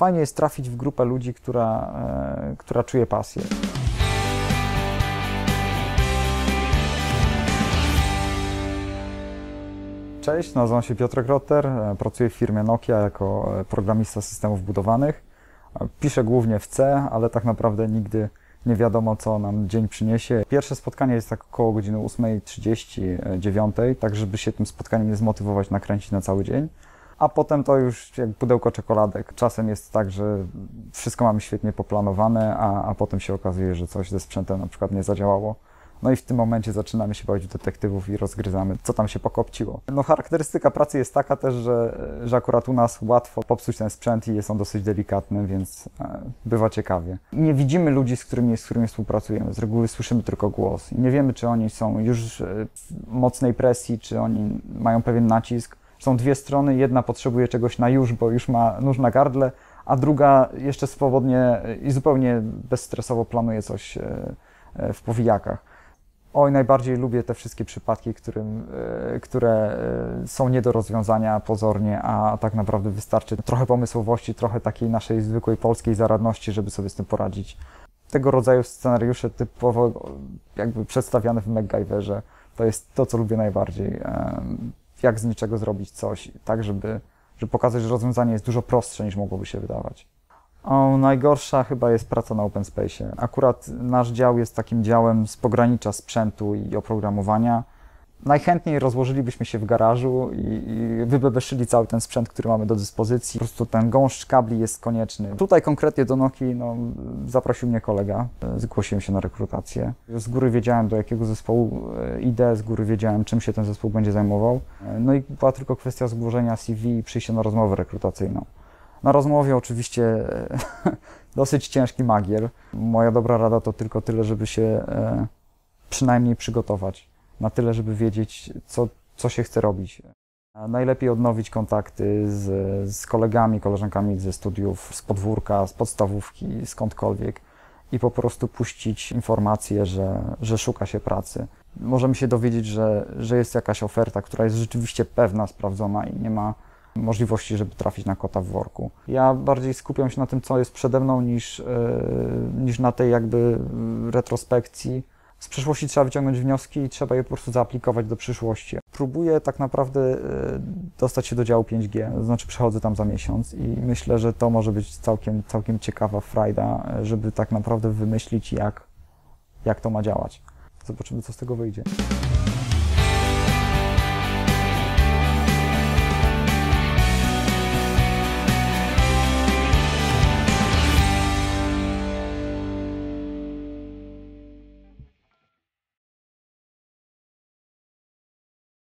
Fajnie jest trafić w grupę ludzi, która, e, która czuje pasję. Cześć, nazywam się Piotr Rotter, e, pracuję w firmie Nokia jako e, programista systemów budowanych. Piszę głównie w C, ale tak naprawdę nigdy nie wiadomo, co nam dzień przyniesie. Pierwsze spotkanie jest tak około godziny 8.30, 9, tak żeby się tym spotkaniem nie zmotywować, nakręcić na cały dzień. A potem to już jak pudełko czekoladek. Czasem jest tak, że wszystko mamy świetnie poplanowane, a, a potem się okazuje, że coś ze sprzętem na przykład nie zadziałało. No i w tym momencie zaczynamy się bawić detektywów i rozgryzamy, co tam się pokopciło. No charakterystyka pracy jest taka też, że, że akurat u nas łatwo popsuć ten sprzęt i jest on dosyć delikatny, więc e, bywa ciekawie. Nie widzimy ludzi, z którymi, z którymi współpracujemy. Z reguły słyszymy tylko głos i nie wiemy, czy oni są już e, w mocnej presji, czy oni mają pewien nacisk. Są dwie strony, jedna potrzebuje czegoś na już, bo już ma nóż na gardle, a druga jeszcze swobodnie i zupełnie bezstresowo planuje coś e, e, w powijakach. Oj, najbardziej lubię te wszystkie przypadki, którym, e, które są nie do rozwiązania pozornie, a tak naprawdę wystarczy trochę pomysłowości, trochę takiej naszej zwykłej polskiej zaradności, żeby sobie z tym poradzić. Tego rodzaju scenariusze typowo jakby przedstawiane w MacGyverze, to jest to, co lubię najbardziej. Jak z niczego zrobić coś, tak żeby, żeby pokazać, że rozwiązanie jest dużo prostsze niż mogłoby się wydawać. O, najgorsza chyba jest praca na open space. Akurat nasz dział jest takim działem z pogranicza sprzętu i oprogramowania. Najchętniej rozłożylibyśmy się w garażu i, i wybebeszyli cały ten sprzęt, który mamy do dyspozycji. Po prostu ten gąszcz kabli jest konieczny. Tutaj konkretnie do Nokii no, zaprosił mnie kolega. Zgłosiłem się na rekrutację. Z góry wiedziałem, do jakiego zespołu e, idę, z góry wiedziałem, czym się ten zespół będzie zajmował. E, No i była tylko kwestia złożenia CV i przyjścia na rozmowę rekrutacyjną. Na rozmowie oczywiście e, dosyć ciężki magier. Moja dobra rada to tylko tyle, żeby się przynajmniej przygotować. Na tyle, żeby wiedzieć, co, co się chce robić. Najlepiej odnowić kontakty z, z kolegami, koleżankami ze studiów, z podwórka, z podstawówki, skądkolwiek i po prostu puścić informację, że, że szuka się pracy. Możemy się dowiedzieć, że, że jest jakaś oferta, która jest rzeczywiście pewna, sprawdzona i nie ma możliwości, żeby trafić na kota w worku. Ja bardziej skupiam się na tym, co jest przede mną, niż, e, niż na tej jakby retrospekcji. Z przeszłości trzeba wyciągnąć wnioski i trzeba je po prostu zaaplikować do przyszłości. Próbuję tak naprawdę e, dostać się do działu 5G, to znaczy przechodzę tam za miesiąc i myślę, że to może być całkiem, całkiem ciekawa frajda, e, żeby tak naprawdę wymyślić, jak, jak to ma działać. Zobaczymy, co z tego wyjdzie.